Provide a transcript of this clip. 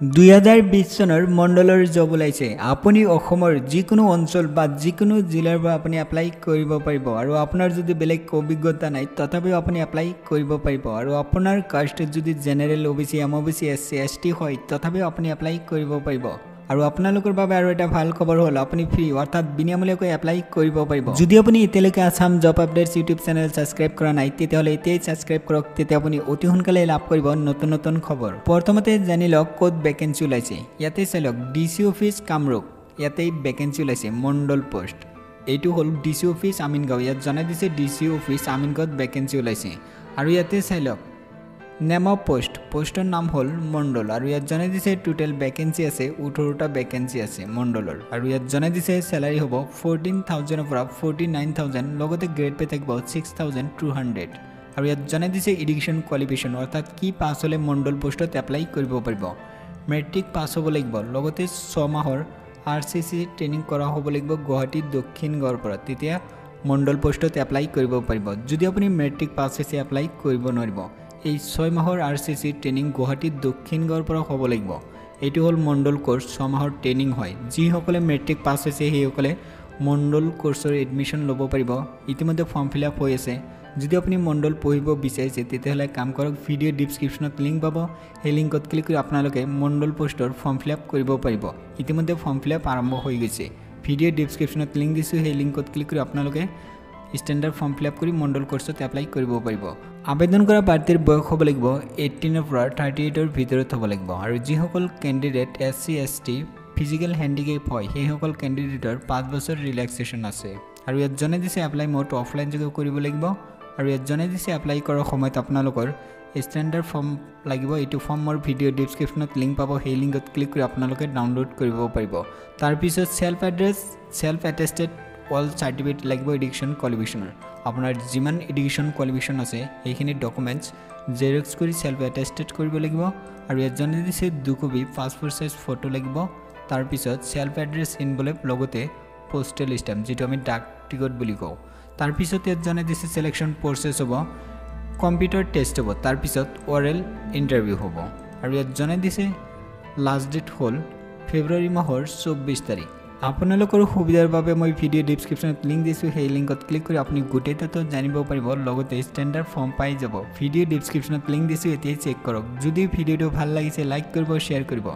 দুই হাজাৰ বিছ চনৰ মণ্ডলৰ জব ওলাইছে। আপুনি অসমৰ যিকোনো অঞ্চল বা যিকোনো জিলাৰ পৰা আপুনি এপ্লাই কৰিব পাৰিব আৰু আপোনাৰ যদি বেলেগ অভিজ্ঞতা নাই তথাপিও আপুনি এপ্লাই কৰিব পাৰিব। আৰু আপোনাৰ কাষ্ট যদি general O' B C M O' B C S C S T হয় তথাপিও আপুনি এপ্লাই কৰিব পাৰিব। আৰু আপোনালোকৰ বাবে আৰু এটা ভাল খবৰ হ'ল আপুনি ফ্ৰী অৰ্থাৎ বিনামূলীয়াকৈ এপ্লাই কৰিব পাৰিব। যদি আপুনি এতিয়ালৈকে Assam job updates YouTube channel subscribe কৰা নাই তেতিয়াহ'লে এতিয়াই ছাবস্ক্ৰাইব কৰক তেতিয়া আপুনি অতি সোনকালে লাভ কৰিব নতুন নতুন খবৰ। প্ৰথমতে জানি লওক ক'ত ভেকেঞ্চি ওলাইছে। ইয়াতে চাই লওক ডি চি অফিচ কামৰূপ। ইয়াতেই ভেকেঞ্চি ওলাইছে মণ্ডল পোষ্ট এইটো হ'ল ডি চি অফিচ আমিনগাঁও। ইয়াত জনাই দিছে ডি চি অফিচ আমিনগাঁৱত ভেকেঞ্চি ওলাইছে। আৰু ইয়াতে চাই লওক নেম অফ পোষ্ট। পোষ্টৰ নাম হ'ল মণ্ডল। আৰু ইয়াত জনাই দিছে টোটেল ভেকেঞ্চি আছে ওঠৰটা ভেকেঞ্চি আছে মণ্ডলৰ। আৰু ইয়াত জনাই দিছে চেলাৰী হ'ব ফৰ্টিন থাউজেণ্ডৰ পৰা ফৰ্টি নাইন থাউজেণ্ড লগতে গ্ৰেড পে থাকিব ছিক্স থাউজেণ্ড টু হাণ্ড্ৰেড আৰু ইয়াত জনাই দিছে এডুকেশ্যন কোৱালিফিকেশ্যন অৰ্থাৎ কি পাছ হ'লে মণ্ডল পোষ্টত এপ্লাই কৰিব পাৰিব। মেট্ৰিক পাছ হ'ব লাগিব লগতে ছমাহৰ আৰ চি চি ট্ৰেইনিং কৰা হ'ব লাগিব গুৱাহাটী দক্ষিণ গড়ৰ পৰা। তেতিয়া মণ্ডল পোষ্টত এপ্লাই কৰিব পাৰিব। যদি আপুনি মেট্ৰিক পাছ হৈছে এপ্লাই কৰিব নোৱাৰিব। এই ছয় মাহৰ আৰ চি চি ট্ৰেইনিং গুৱাহাটীত দক্ষিণগড়ৰ পৰা হ'ব লাগিব। এইটো হ'ল মণ্ডল কোৰ্চ ছমাহৰ ট্ৰেইনিং হয়। যিসকলে মেট্ৰিক পাছ হৈছে সেইসকলে মণ্ডল কোৰ্চৰ এডমিশ্যন ল'ব পাৰিব। ইতিমধ্যে ফৰ্ম ফিল আপ হৈ আছে। যদি আপুনি মণ্ডল পঢ়িব বিচাৰিছে তেতিয়াহ'লে কাম কৰক ভিডিঅ' ডিছক্ৰিপশ্যনত লিংক পাব। সেই লিংকত ক্লিক কৰি আপোনালোকে মণ্ডল পোষ্টৰ ফৰ্ম ফিল আপ কৰিব পাৰিব। ইতিমধ্যে ফৰ্ম ফিল আপ আৰম্ভ হৈ গৈছে। ভিডিঅ' ডিছক্ৰিপশ্যনত লিংক দিছোঁ সেই লিংকত ক্লিক কৰি আপোনালোকে ষ্টেণ্ডাৰ্ড ফৰ্ম ফিল আপ কৰি মণ্ডল কোৰ্চত এপ্লাই কৰিব পাৰিব। আবেদন কৰা প্ৰাৰ্থীৰ বয়স হ'ব লাগিব এইটিনৰ পৰা থাৰ্টি এইটৰ ভিতৰত হ'ব লাগিব আৰু যিসকল candidate S C S T physical handicap হয় সেইসকল কেণ্ডিডেটৰ পাঁচ বছৰ ৰিলেক্সেশ্যন আছে। আৰু ইয়াত জনাই দিছে এপ্লাই মোড অফলাইন যোগে কৰিব লাগিব। আৰু ইয়াত জনাই দিছে এপ্লাই কৰাৰ সময়ত আপোনালোকৰ ষ্টেণ্ডাৰ্ড ফৰ্ম লাগিব এইটো ফৰ্ম মোৰ ভিডিঅ' ডিছক্ৰিপশ্যনত লিংক পাব সেই লিংকত ক্লিক কৰি আপোনালোকে ডাউনলোড কৰিব পাৰিব। তাৰপিছত self address self attested all certificate লাগিব এডুকেশ্যন কোৱালিফিকেশ্যনৰ। আপোনাৰ যিমান এডুকেশ্যন কোৱালিফিকেশ্যন আছে সেইখিনি ডকুমেণ্টছ জেৰক্স কৰি ছেল্ফ এটেষ্টেড কৰিব লাগিব আৰু জনাই দিছে দুকপি পাছপৰ্ট চাইজ ফটো লাগিব। তাৰপিছত ছেল্ফ এড্ৰেছ ইনভলেভ লগতে পষ্টেল ষ্টেম্প যিটো আমি ডাক টিকট বুলি কওঁ। তাৰপিছত ইয়াত জনাই দিছে ছিলেকশ্যন প্ৰচেছ হ'ব কম্পিউটাৰ টেষ্ট হ'ব তাৰপিছত অৰেল ইণ্টাৰভিউ হ'ব। আৰু ইয়াত জনাই দিছে লাষ্ট ডেট হ'ল ফেব্ৰুৱাৰী মাহৰ চৌব্বিছ তাৰিখ। আপোনালোকৰ সুবিধাৰ বাবে মই ভিডিঅ' ডিছক্ৰিপশ্যনত লিংক দিছোঁ। সেই লিংকত ক্লিক কৰি আপুনি গোটেই তথ্য জানিব পাৰিব লগতে ষ্টেণ্ডাৰ্ড ফৰ্ম পাই যাব। ভিডিঅ' ডিছক্ৰিপশ্যনত লিংক দিছোঁ এতিয়াই চেক কৰক। যদি ভিডিঅ'টো ভাল লাগিছে লাইক কৰিব শ্বেয়াৰ কৰিব।